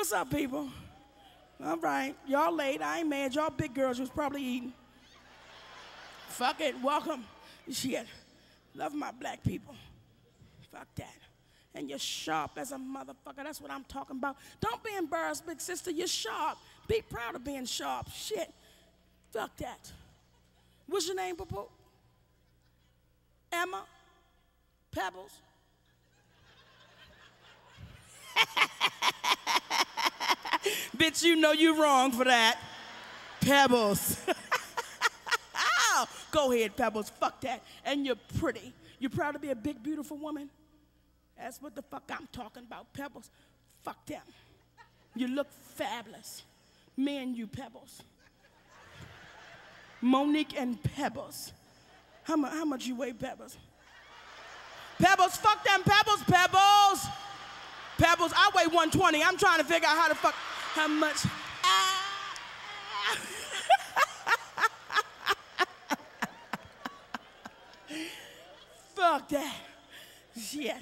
What's up, people? All right, y'all late. I ain't mad. Y'all big girls was probably eating. Fuck it. Welcome. Shit. Love my black people. Fuck that. And you're sharp as a motherfucker. That's what I'm talking about. Don't be embarrassed, big sister. You're sharp. Be proud of being sharp. Shit. Fuck that. What's your name, Papa? Emma? Pebbles? Bitch, you know you're wrong for that. Pebbles. Go ahead, Pebbles. Fuck that. And you're pretty. You're proud to be a big, beautiful woman? That's what the fuck I'm talking about. Pebbles. Fuck them. You look fabulous. Me and you, Pebbles. Monique and Pebbles. How, mu- how much you weigh, Pebbles? Pebbles, fuck them Pebbles, Pebbles. Pebbles, I weigh 120. I'm trying to figure out how to fuck, how much. Fuck that. Shit.